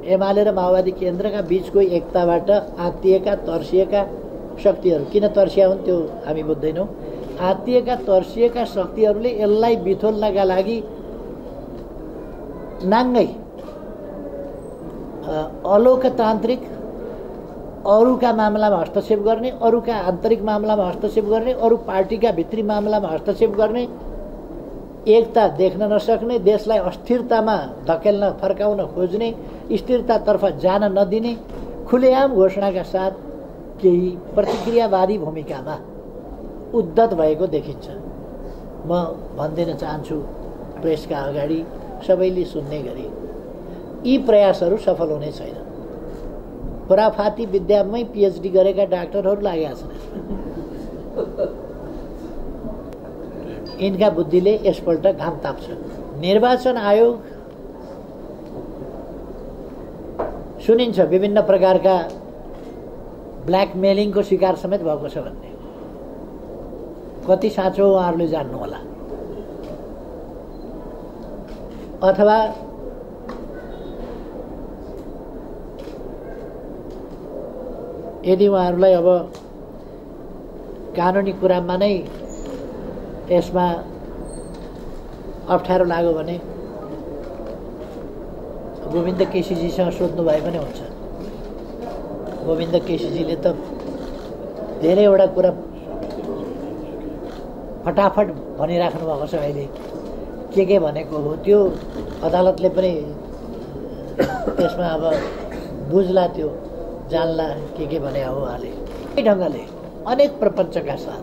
एमाले र माओवादी केन्द्रका बिचको एकताबाट आत्तिएका तर्सिएका शक्तिहरू। किन तर्सिया हुन् त्यो हामी बुझ्दैनौँ। आत्तिएका तर्सिएका शक्तिहरूले यसलाई बिथोल्नका लागि नाङ्गै अलोकतान्त्रिक अरूका मामलामा हस्तक्षेप गर्ने अरूका आन्तरिक मामलामा हस्तक्षेप गर्ने अरू पार्टीका भित्री मामलामा हस्तक्षेप गर्ने एकता देख्न नसक्ने देशलाई अस्थिरतामा धकेल्न फर्काउन खोज्ने स्थिरतातर्फ जान नदिने खुलेआम घोषणाका साथ केही प्रतिक्रियावादी भूमिकामा उद्धत भएको देखिन्छ। म भनिदिन चाहन्छु प्रेसका अगाडि सबैले सुन्ने गरी यी प्रयासहरू सफल हुने छैन। खुराफाती विद्यामै पिएचडी गरेका डाक्टरहरू लागेका छन्। यिनका बुद्धिले यसपल्ट घाम ताप्छ निर्वाचन आयोग सुनिन्छ विभिन्न प्रकारका ब्ल्याकमेलिङको शिकार समेत भएको छ भन्ने। कति साँचो उहाँहरूले जान्नुहोला अथवा यदि उहाँहरूलाई अब कानुनी कुरामा नै यसमा अप्ठ्यारो लाग्यो भने गोविन्द केसीजीसँग सोध्नु भए पनि हुन्छ। गोविन्द केसीजीले त धेरैवटा कुरा फटाफट भनिराख्नु भएको छ अहिले। के के भनेको हो त्यो अदालतले पनि त्यसमा अब बुझ्ला त्यो जान्ला के के भने हो उहाँले। त्यही ढङ्गले अनेक प्रपञ्चका साथ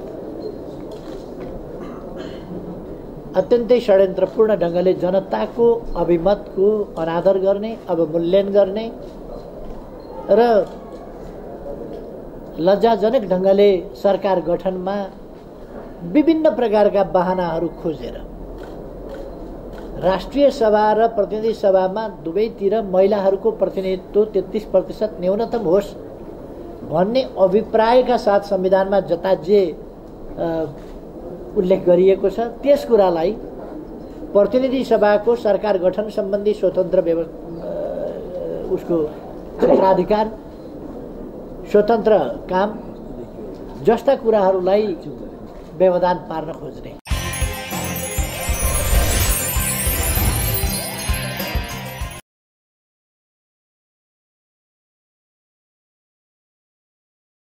अत्यन्तै षड्यन्त्रपूर्ण ढङ्गले जनताको अभिमतको अनादर गर्ने अवमूल्यन गर्ने र लज्जाजनक ढङ्गले सरकार गठनमा विभिन्न प्रकारका बाहनाहरू खोजेर राष्ट्रिय सभा र प्रतिनिधि सभामा दुवैतिर महिलाहरूको प्रतिनिधित्व तेत्तिस प्रतिशत न्यूनतम होस् भन्ने अभिप्रायका साथ संविधानमा जता जे उल्लेख गरिएको छ। त्यस कुरालाई प्रतिनिधि सभाको सरकार गठन सम्बन्धी स्वतन्त्र व्यव उसको क्षेत्राधिकार स्वतन्त्र काम जस्ता कुराहरूलाई व्यवधान पार्न खोज्ने।